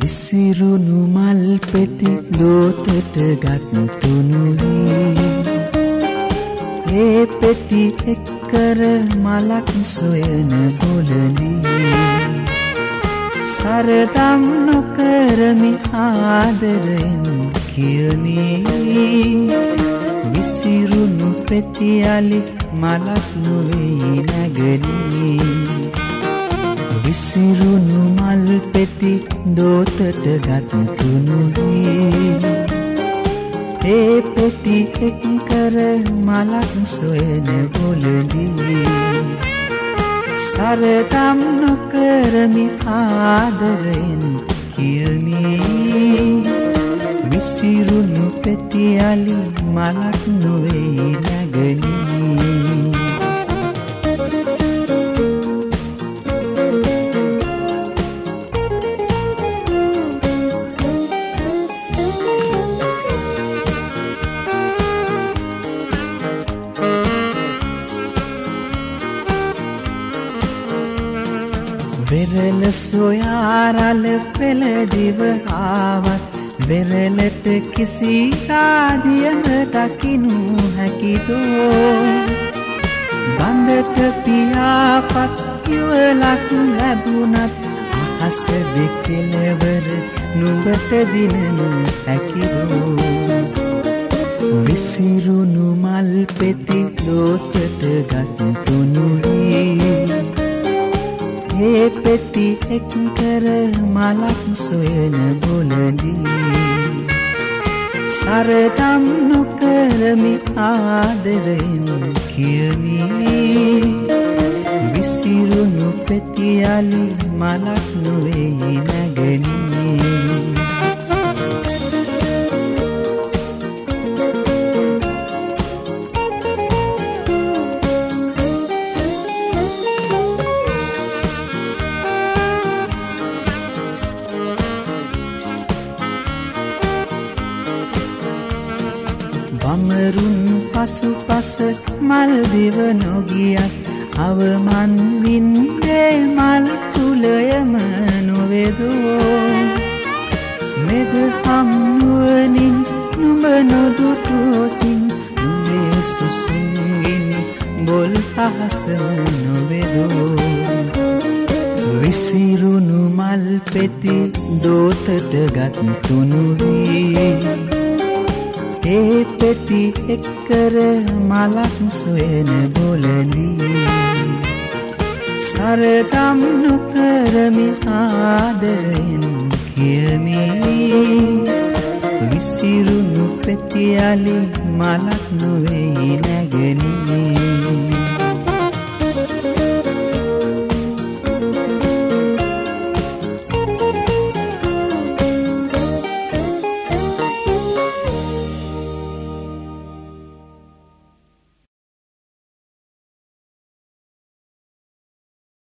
විසිරුණු මල් පෙති ලෝතට ගත්තුනුවී ඒ පෙති එක්කර මලක් සොයන බොලලී සරදම් නොකරමි ආදරෙන් කියමී. විසිරුණු පෙතියලි මලක් නොවෙයි නැගලී විසිරුණු මල් පෙති දෝතට ගත්තුනුවී ඒ පෙති එක්කර මලක් සොයන බොලදී සරදම් නොකරමි ආදරෙන් කියමී විසිරුණු පෙතියලි මලක් නොවෙයි නැගනී වෙරල සොයාරල පෙළදිව ආවත් වෙරලට කිසි රාදියම දකිනු හැකිදෝ. ගන්ධට පියාපත් යුවලක් ලැබුණත් අහස දෙකෙලවර නුඹට දිනනු හැකිදෝ. විසිරුණු මල් පෙති ලෝතට ගත්තුනුවී ඒ පෙති එක්කර මලක් සොයන බොලදී. සරදම් නොකරමි ආදරෙන් කියමී. විසිරුණු පෙතියලි මලක් නොවෙයි නැගනී වමරුන් පසු පස මල්දිව නොගියත් අවමන් වින්දේ මල් තුළයම නොවෙදෝ මෙද හම්නුවනින් නුඹ නොදුටුවතින් උඹේ සුසුගිනි බොල් අහස නොවෙදෝ විසිරුණු මල් පෙති දෝතට ගත්තුනුවී ඒ පෙති එක්කර මලක් සොයන බොලදී. සරදම් නොකරමි ආදරෙන් කියමී. විසිරුණු පෙතියලි මලක් නොවෙයි නැගනී.